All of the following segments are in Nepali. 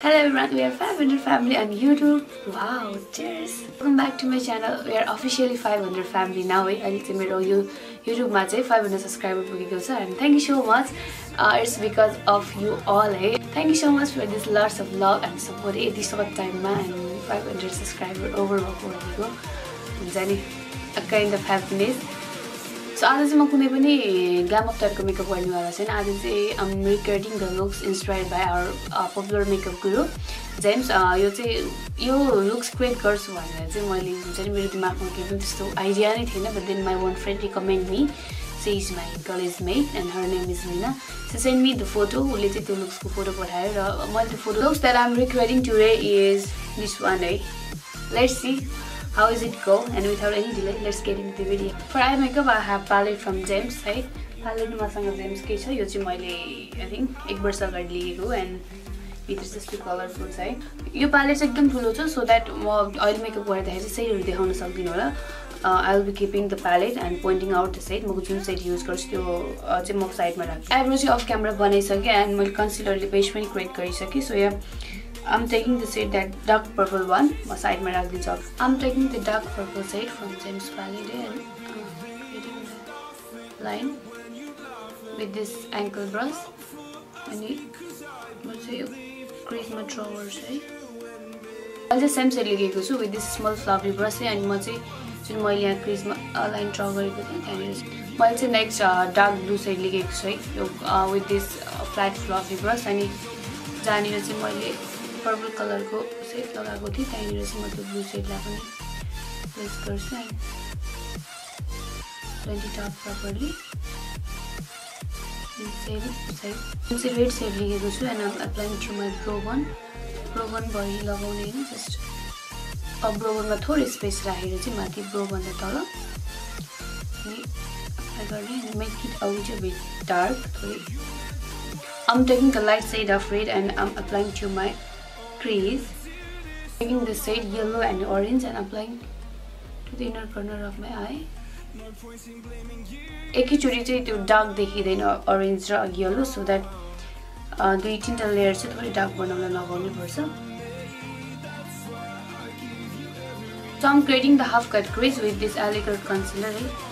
Hello everyone, we are 500 family on YouTube. Wow, cheers! Welcome back to my channel. We are officially 500 family. Now अहिले चाहिँ मेरो यो युट्युबमा चाहिँ 500 सब्सक्राइबर पुगेको छ and thank you so much it's because of you all है thank you so much for this lots of love and support यति सर्ट टाइममा and five hundred subscriber over भएको भनेको हुन्छ नि काइन्ड अफ ह्याप्पिनेस सो आज चाहिँ म कुनै पनि ग्ल्याम टाइपको मेकअप गर्नेवाला छैन। आज चाहिँ I'm recording the looks inspired by our popular makeup guru James यो चाहिँ यो लुक्स क्रिएट गर्छु भनेर चाहिँ मैले हुन्छ नि मेरो दिमागमा केही पनि त्यस्तो आइडिया नै थिएन but then my one friend recommend me say is my college mate and her name is Mina so send me the photo उसले चाहिँ त्यो लुक्सको फोटो पठायो र मैले त्यो photo looks that I'm recording today is this one है let's see how is it go? And without any delay let's get into the video. For eye makeup I have palette from James है palette मसँग जेम्स के छ यो चाहिँ मैले आई थिङ्क एक वर्ष अगाडि लिएको एन्ड भित्र चाहिँ यस्तो कलरफुल छ है यो प्यालेट चाहिँ एकदम ठुलो छ सो द्याट म अहिले मेकअप गर्दाखेरि चाहिँ सेडहरू देखाउन सक्दिनँ होला। I will be keeping the palette and pointing out the set म जुन सेट युज गर्छु त्यो चाहिँ म साइडमा राख्छु। आइब्रो चाहिँ अफ क्यामरा बनाइसकेँ एन्ड मैले कन्सिलरले बेस पनि क्रिएट गरिसकेँ। सो यहाँ I'm taking the shade that dark purple one म साइडमा राखिदिन्छु I'm taking the dark purple shade from James Palette and uh, creating the line with this ankle brush. अनि म चाहिँ यो क्रिजमा ड्र गर्छु है अहिले चाहिँ सेम सेड लिएको छु with this small fluffy brush है अनि म चाहिँ जुन मैले यहाँ क्रिजमा लाइन ड्र गरेको थिएँ त्यहाँनिर मैले चाहिँ नेक्स्ट डार्क ब्लू सेड लिएको छु है। यो with this flat fluffy brush अनि जहाँनिर चाहिँ मैले पर्पल कलरको सेट लगाएको थिएँ त्यहाँनिर चाहिँ म त्यो ब्लू सेडलाई पनि प्लेस गर्छु and twenty top properly. Side चाहिँ रेड सेड लिएको छु and I'm applying to my browbone browbone भरि लगाउने होइन जस्ट अब ब्रोबनमा थोरै स्पेस राखेर चाहिँ माथि ब्रोभन्दा तल। अनि एप्लाई गर्ने and make it out bit dark थोरै। I'm taking the light shade of red and I'm applying to my crease. Taking the shade yellow and orange and applying to the inner corner of my eye. एकैचोटि चाहिँ त्यो डार्क देखिँदैन अरेन्ज र यल्लो सो द्याट दुई तिनवटा लेयर चाहिँ थोरै डार्क बनाउन लगाउनु पर्छ so I'm creating the half cut crease with this एलिकर concealer है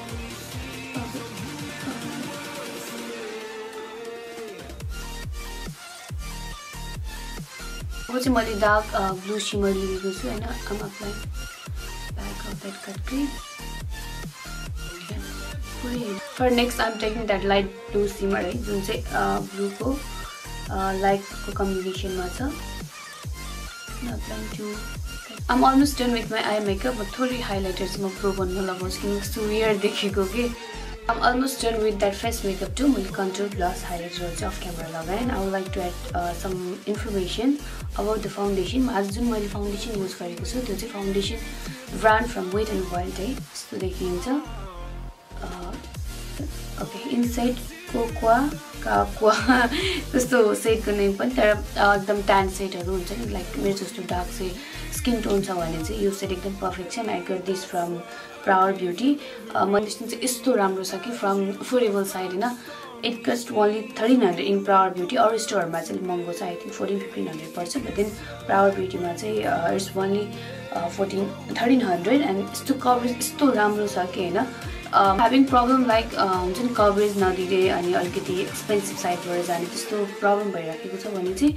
अब चाहिँ मैले डार्क ब्लू सिमर लिएको छु होइन I'm back of that cut crease for next I'm taking that light blue shimmer है जुन चाहिँ ब्लूको लाइटको कम्बिनेसनमा छ I'm almost done with my eye makeup थोरै हाइलाइटर चाहिँ म प्रो बन्न लगाउँछु किनकि कस्तो वियर देखेको कि I'm almost done with that face makeup too. We'll contour plus highlighter off camera लगाएँ and I would like to add uh, some information about the foundation. आज जुन मैले फाउन्डेसन युज गरेको छु त्यो चाहिँ foundation brand from wet and wild है यस्तो देखिन्छ ओके इनसाइड कोक्वा काक्वा त्यस्तो सेडको नेम पनि तर एकदम ट्यान सेडहरू हुन्छ नि लाइक मेरो जस्तो डार्क सेड स्किन टोन छ भने चाहिँ यो सेड एकदम पर्फेक्ट छ। I got this from Prawar Beauty मैले चाहिँ यस्तो राम्रो छ कि फ्रम फोरेबल साइड होइन? It cost only thirteen hundred in Prawar Beauty अरू स्टोरहरूमा चाहिँ महँगो छ। I think fourteen fifteen hundred पर्छ। बट देन प्रावर ब्युटीमा चाहिँ it's only fourteen thirteen hundred and यस्तो कभरेज यस्तो राम्रो छ कि होइन? ह्याभिङ प्रब्लम लाइक हुन्छ नि कभरेज नदिँदै अनि अलिकति एक्सपेन्सिभ साइडबाट जाने त्यस्तो प्रब्लम भइराखेको छ भने चाहिँ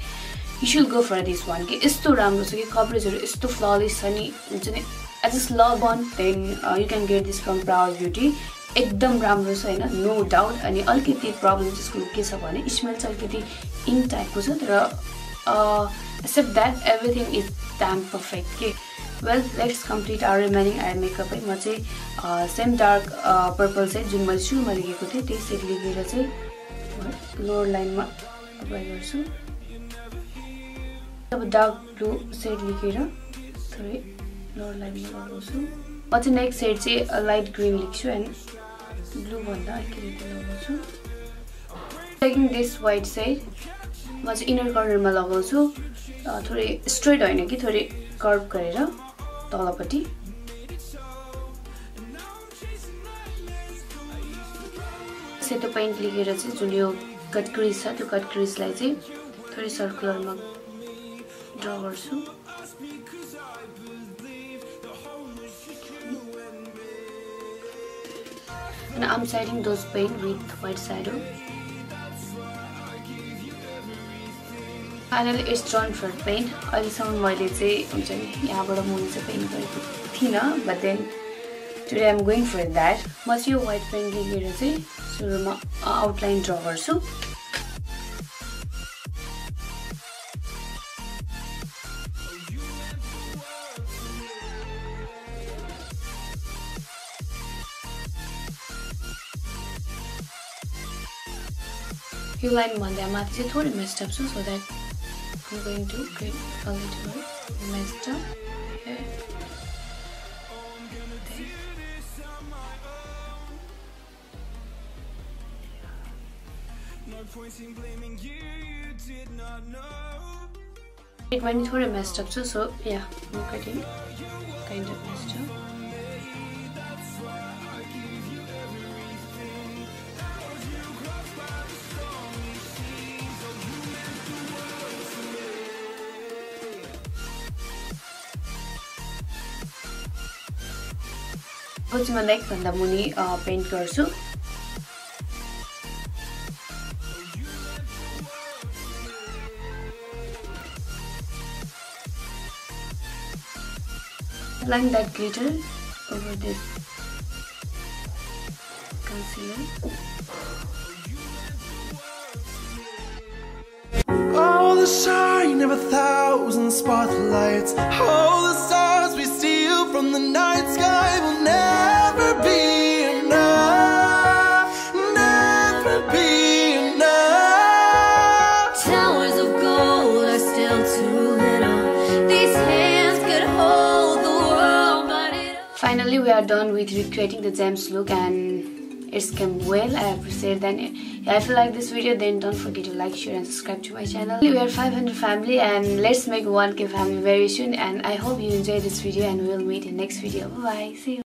you should go for this one कि यस्तो राम्रो छ कि कभरेजहरू यस्तो फ्ललेस छ नि हुन्छ नि? I just love one then you can get this from Prawar Beauty एकदम राम्रो छ होइन? नो डाउट अनि अलिकति प्रब्लम त्यसको के छ भने स्मेल चाहिँ अलिकति इन टाइपको छ तर except that everything is damn perfect के well let's complete our remaining eye makeup है म चाहिँ सेम डार्क पर्पल सेट जुन मैले सुरुमा लिएको थिएँ त्यही सेट लिएर चाहिँ लोवर लाइनमा अप्लाई गर्छु। अब डार्क ब्लू सेड लेखेर थोरै लोवर लाइनमा लगाउँछु। म चाहिँ नेक्स्ट सेड चाहिँ लाइट ग्रिन लेख्छु एन्ड ब्लूभन्दा अलिकति लगाउँछु। टेकिङ दिस वाइट सेड म चाहिँ इनर कर्नरमा लगाउँछु। थोरै स्ट्रेट होइन कि थोरै कर्भ गरेर तलपट्टि। सेतो पेन्ट लिएर चाहिँ जुन यो कट क्रिज छ त्यो कट क्रिजलाई चाहिँ थोरै सर्कुलरमा ड्र गर्छु and I'm setting those paint with white shadow. Finally it's drawn for paint अहिलेसम्म मैले चाहिँ हुन्छ नि यहाँबाट मुनि चाहिँ पेन्ट गरेको थिइनँ but then today I'm going for that म चाहिँ यो वाइट पेन्ट लिएर चाहिँ सुरुमा आउटलाइन ड्र गर्छु। यो लाइनभन्दा माथि चाहिँ थोरै मेस्टअप छु so that I'm going to create a little messed up here. It went through a messed up so so yeah I'm getting kind of messed up. पछि म लाइकभन्दा मुनि पेन्ट गर्छु applying that glitter over this concealer. All the shine of a thousand spotlights, all the stars we steal from the night sky will never be enough, never be enough. Towers of gold are still too little. These hands could hold the world, but it. Finally, we are done with recreating the gems look and it's came well i appreciate that. If you like this video then don't forget to like share and subscribe to my channel. We are 500 family and let's make 1k family very soon and i hope you enjoy this video and we'll meet in next video. Bye bye see you